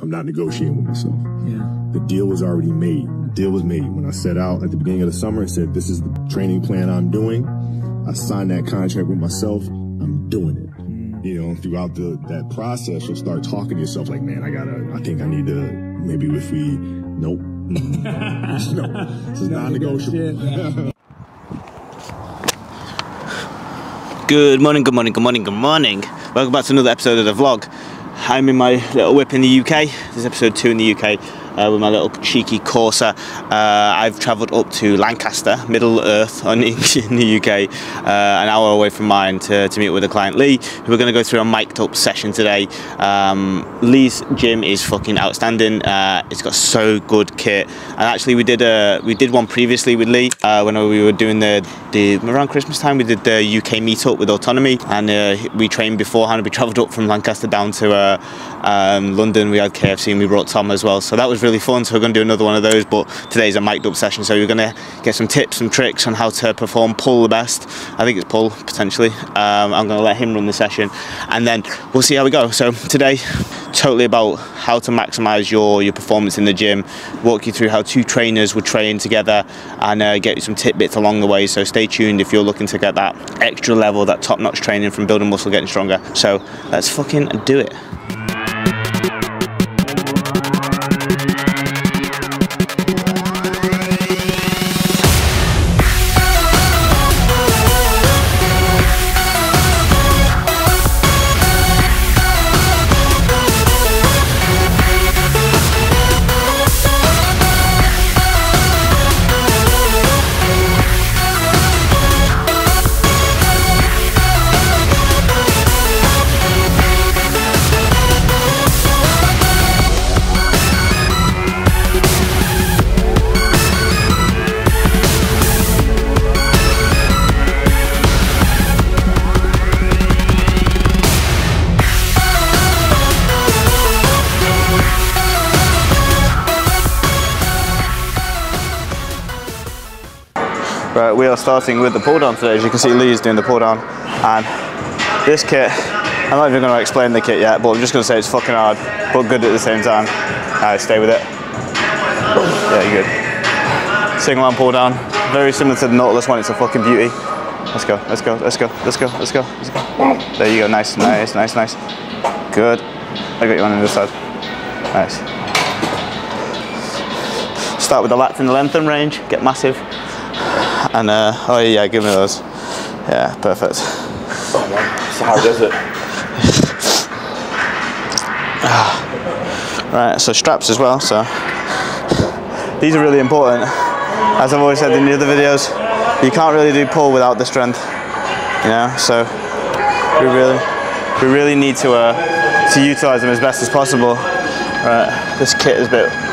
I'm not negotiating with myself. Yeah. The deal was already made. The deal was made when I set out at the beginning of the summer and said, "This is the training plan I'm doing." I signed that contract with myself. I'm doing it. You know, throughout the that process, you'll start talking to yourself like, "Man, I gotta. I think I need to. Maybe if we, nope." no, this is non-negotiable. Good morning, good morning, good morning, good morning. Welcome back to another episode of the vlog. I'm in my little whip in the UK. This is episode two in the UK uh, with my little cheeky Corsa. Uh, I've travelled up to Lancaster, Middle Earth, on, in the UK, uh, an hour away from mine to, to meet with a client, Lee, who we're going to go through a mic'd up session today. Um, Lee's gym is fucking outstanding. Uh, it's got so good kit, and actually we did a we did one previously with Lee uh, when we were doing the the around Christmas time. We did the UK meetup with Autonomy, and uh, we trained beforehand. We travelled up from Lancaster down to uh, um, London. We had KFC and we brought Tom as well, so that was really fun. So we're going to do another one of those, but today's a mic'd up session, so you're going to get some tips, and tricks on how to perform pull the best. I think it's pull potentially. Um, I'm going to let him run the session, and then we'll see how we go. So today, totally about how to maximise your your performance in the gym. Walk you through how two trainers would train together, and uh, get you some tidbits along the way. So stay tuned if you're looking to get that extra level, that top-notch training from building muscle, getting stronger. So let's fucking do it. We are starting with the pull down today. As you can see, Lee is doing the pull down, and this kit. I'm not even going to explain the kit yet, but I'm just going to say it's fucking hard, but good at the same time. Alright, stay with it. Yeah, good. Single arm pull down, very similar to the Nautilus one. It's a fucking beauty. Let's go, let's go, let's go, let's go, let's go, let's go. There you go. Nice, nice, nice, nice. Good. I got you on the other side. Nice. Start with the lats in the length and range. Get massive and uh, oh yeah, give me those. Yeah, perfect. Oh man, is it? Right, so straps as well. So these are really important. As I've always said in the other videos, you can't really do pull without the strength. You know, so we really, we really need to uh, to utilize them as best as possible. Right, this kit is a bit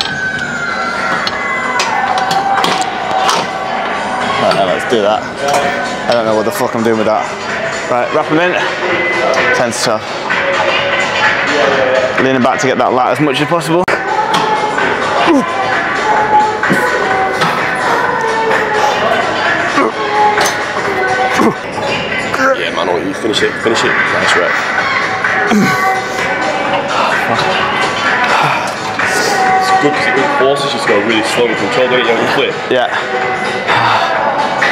do that. I don't know what the fuck I'm doing with that. Right, wrap them in. Tense tough. Leaning back to get that lat as much as possible. Yeah, man, what you finish it, finish it. Nice rep. it's good because it forces you to go really slow and control, don't it? You know, the flip. Yeah.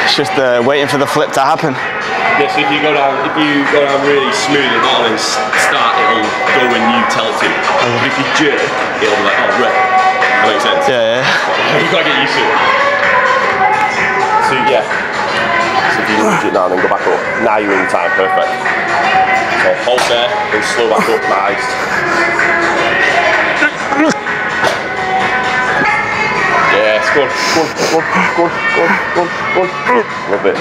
It's just uh, waiting for the flip to happen. Yeah, so if you go down, if you go down really smooth and down and start, it'll go when you tell it to. But if you jerk, it'll be like, oh, rep. That makes sense. Yeah, yeah. You've got to get used to it. So yeah. So if you lose it now and then go back up, now you're in time, perfect. So hold there, then slow back up, nice. Yes, good, good, good, good, good, good, good. Love it.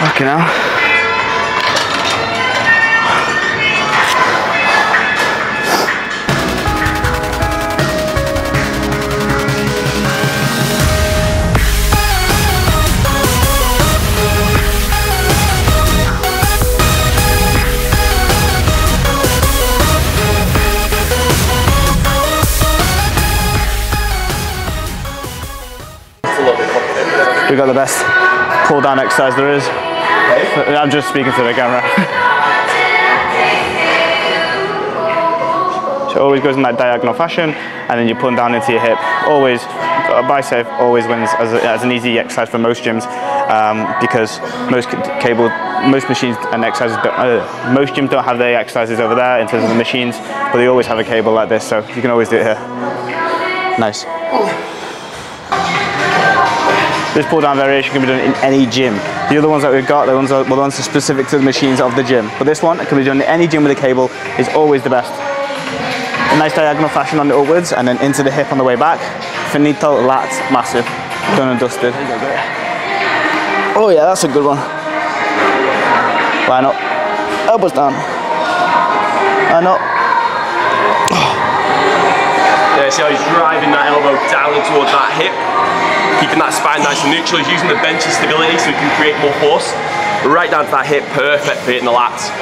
Fucking hell. We got the best pull down exercise there is. I'm just speaking to the camera. So it always goes in that diagonal fashion, and then you pull them down into your hip. Always, uh, bicep always wins as, a, as an easy exercise for most gyms um, because most cable, most machines and exercises, uh, most gyms don't have their exercises over there in terms of the machines, but they always have a cable like this, so you can always do it here. Nice. This pull down variation can be done in any gym. The other ones that we've got, the ones, are, well, the ones are specific to the machines of the gym. But this one can be done in any gym with a cable, is always the best. A nice diagonal fashion on the upwards and then into the hip on the way back. Finito, lat, massive. Done and dusted. Oh yeah, that's a good one. Line up. Elbows down. Line up. Yeah, see how he's driving that elbow down towards that hip, keeping that spine nice and neutral. He's using the bench's stability so he can create more force. Right down to that hip, perfect for hitting the lats.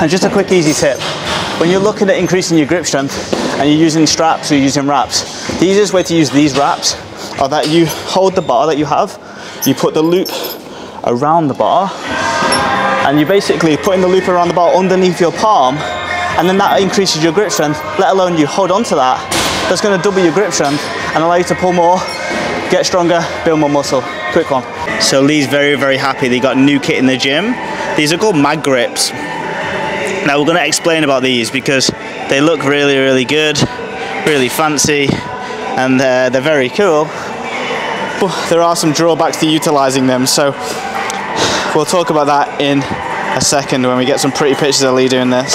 And just a quick easy tip. When you're looking at increasing your grip strength and you're using straps or you're using wraps, the easiest way to use these wraps are that you hold the bar that you have, you put the loop around the bar, and you're basically putting the loop around the bar underneath your palm, and then that increases your grip strength, let alone you hold on to that. That's gonna double your grip strength and allow you to pull more, get stronger, build more muscle. Quick one. So Lee's very, very happy they got new kit in the gym. These are called mag grips. Now we're going to explain about these because they look really, really good, really fancy, and uh, they're very cool. But there are some drawbacks to utilizing them, so we'll talk about that in a second when we get some pretty pictures of Lee doing this.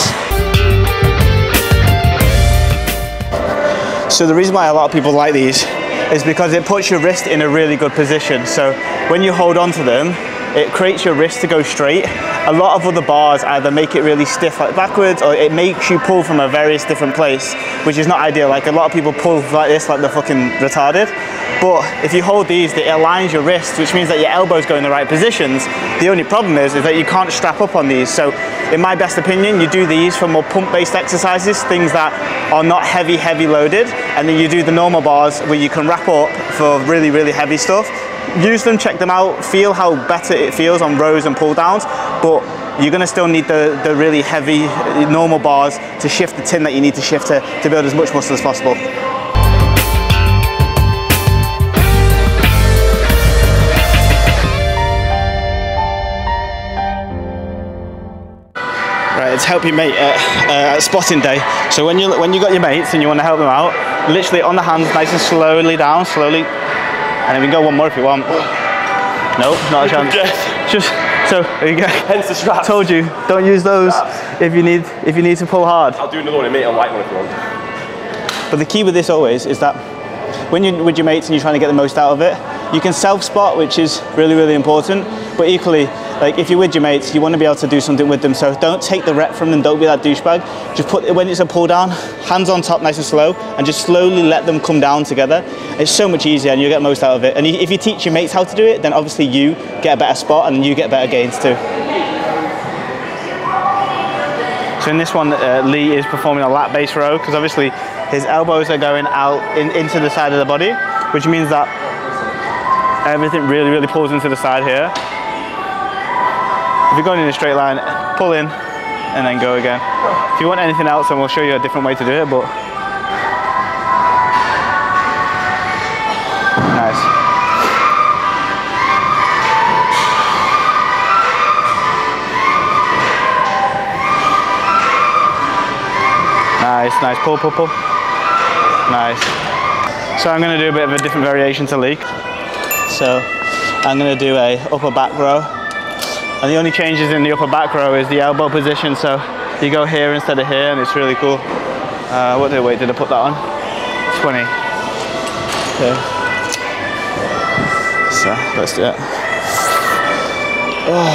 So the reason why a lot of people like these is because it puts your wrist in a really good position. So when you hold on to them, it creates your wrist to go straight. A lot of other bars either make it really stiff like backwards or it makes you pull from a various different place, which is not ideal. Like a lot of people pull like this like they're fucking retarded. But if you hold these, it aligns your wrists, which means that your elbows go in the right positions. The only problem is, is that you can't strap up on these. So in my best opinion, you do these for more pump-based exercises, things that are not heavy, heavy loaded, and then you do the normal bars where you can wrap up for really, really heavy stuff use them, check them out, feel how better it feels on rows and pull downs, but you're gonna still need the, the really heavy normal bars to shift the tin that you need to shift to, to build as much muscle as possible. Right, it's help your mate at, uh, at spotting day. So when you when you got your mates and you want to help them out, literally on the hands, nice and slowly down, slowly and then we can go one more if you want. Nope, not a chance. Just so there you go. Hence the straps. Told you, don't use those if you need if you need to pull hard. I'll do another one in mate, I'll light one if you want. But the key with this always is that when you're with your mates and you're trying to get the most out of it, you can self-spot, which is really, really important. But equally, like if you're with your mates, you want to be able to do something with them. So don't take the rep from them. Don't be that douchebag. Just put it when it's a pull down, hands on top, nice and slow, and just slowly let them come down together. It's so much easier, and you get most out of it. And if you teach your mates how to do it, then obviously you get a better spot, and you get better gains too. So in this one, uh, Lee is performing a lat base row because obviously his elbows are going out in, into the side of the body, which means that everything really, really pulls into the side here. If you're going in a straight line, pull in and then go again. If you want anything else, then we'll show you a different way to do it, but nice. Nice, nice, pull, pull, pull. Nice. So I'm gonna do a bit of a different variation to Lee. So I'm gonna do a upper back row. And the only changes in the upper back row is the elbow position. So you go here instead of here and it's really cool. Uh, what did, wait, did I put that on? 20. Okay. So let's do it. Oh,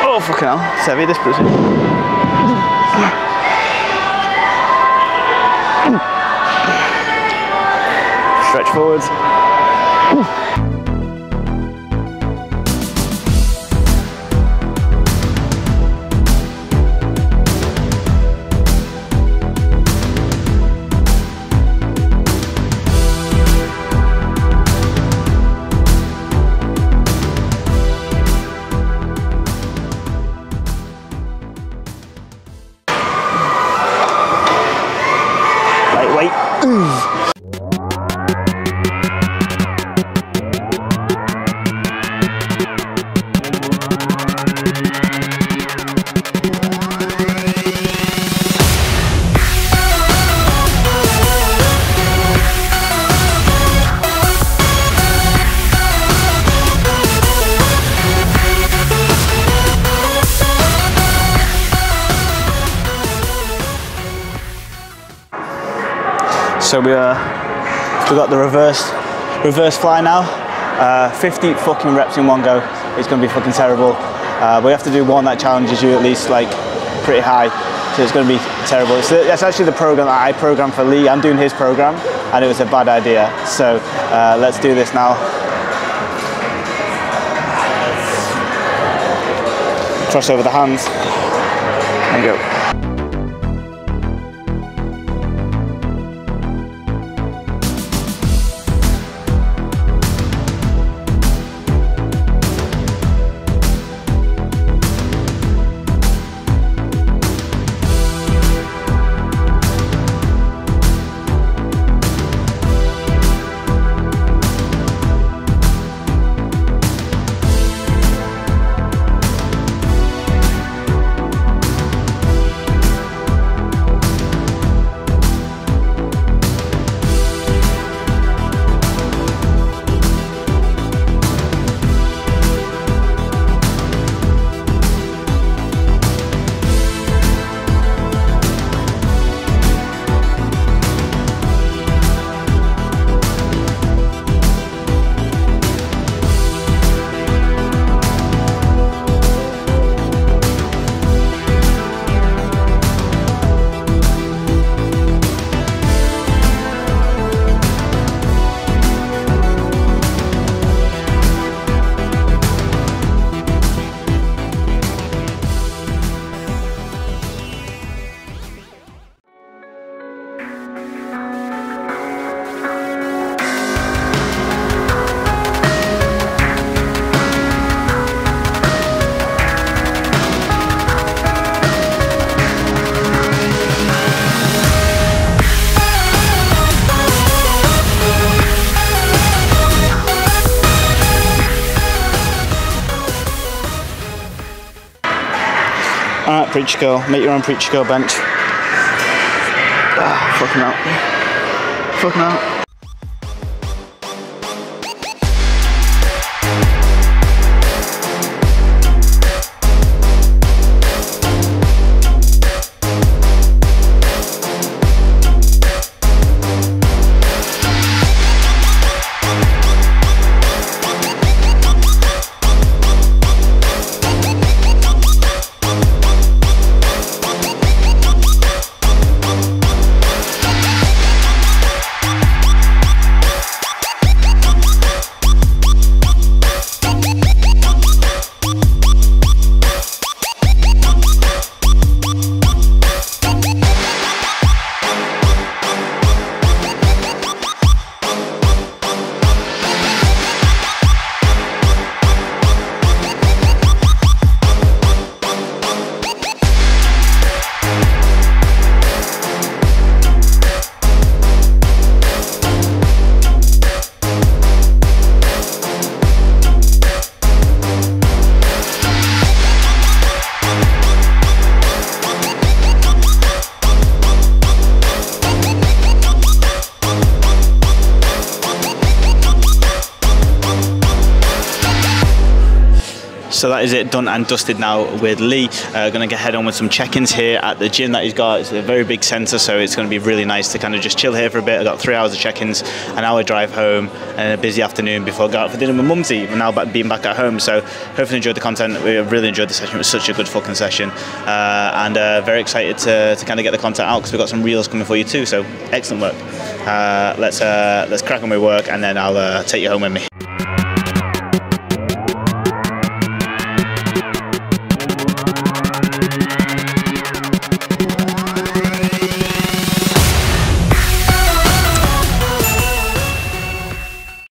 oh fucking hell, it's heavy this position. Stretch forwards. So we uh, we got the reverse reverse fly now. Uh, 50 fucking reps in one go. It's gonna be fucking terrible. Uh, we have to do one that challenges you at least like pretty high. So it's gonna be terrible. It's, that's actually the program that I programmed for Lee. I'm doing his program, and it was a bad idea. So uh, let's do this now. Cross over the hands. You go. Preacher curl, make your own preacher curl bench. Ah, fucking out. Fucking out. So that is it done and dusted now with Lee. Uh, going to head on with some check-ins here at the gym that he's got. It's a very big centre, so it's going to be really nice to kind of just chill here for a bit. I've got three hours of check-ins, an hour drive home, and a busy afternoon before I go out for dinner with Mumsy. And now back, being back at home, so hopefully enjoyed the content. We really enjoyed the session. It was such a good fucking session, uh, and uh, very excited to, to kind of get the content out because we've got some reels coming for you too. So excellent work. Uh, let's uh, let's crack on with work, and then I'll uh, take you home with me.